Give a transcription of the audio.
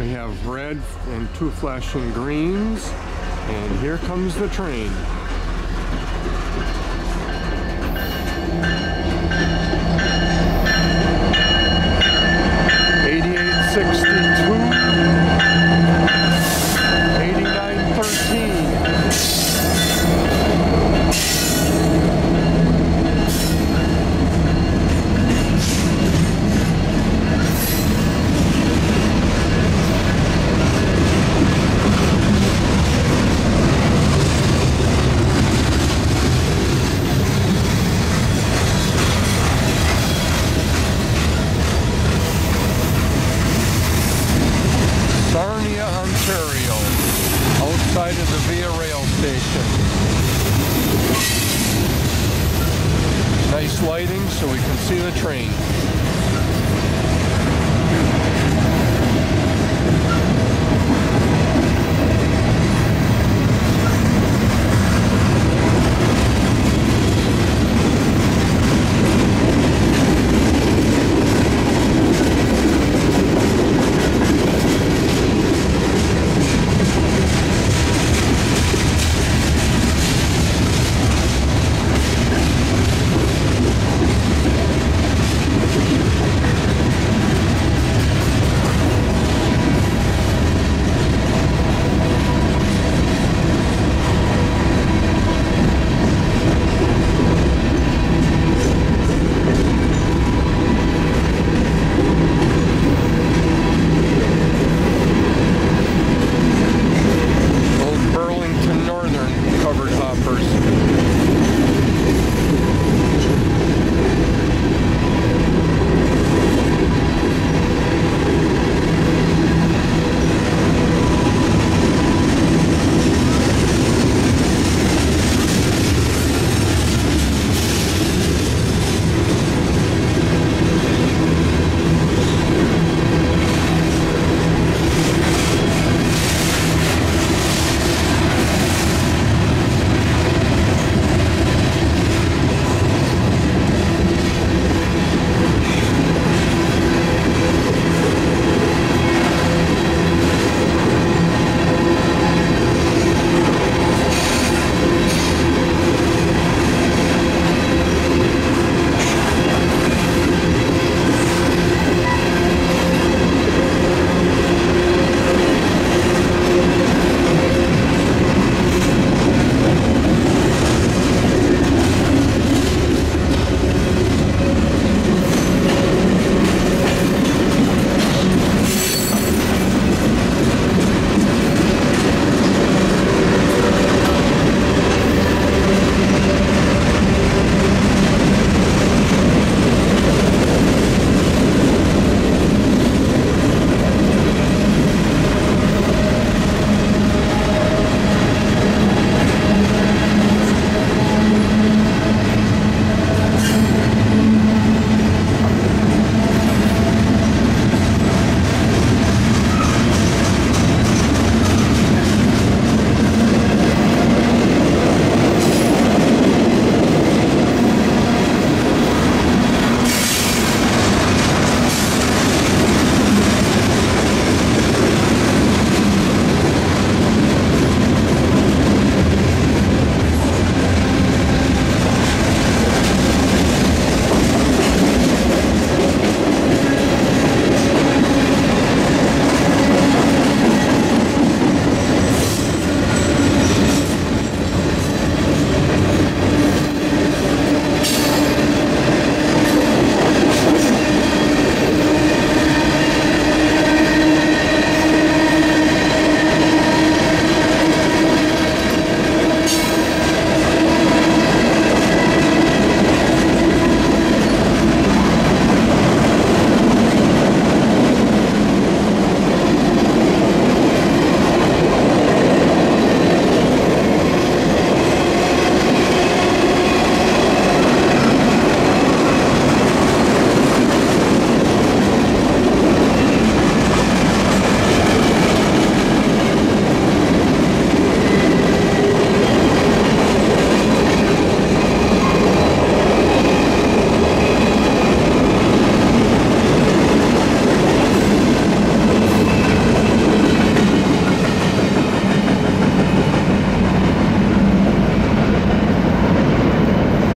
We have red and two flashing greens. And here comes the train. Outside of the Via Rail Station. Nice lighting so we can see the train.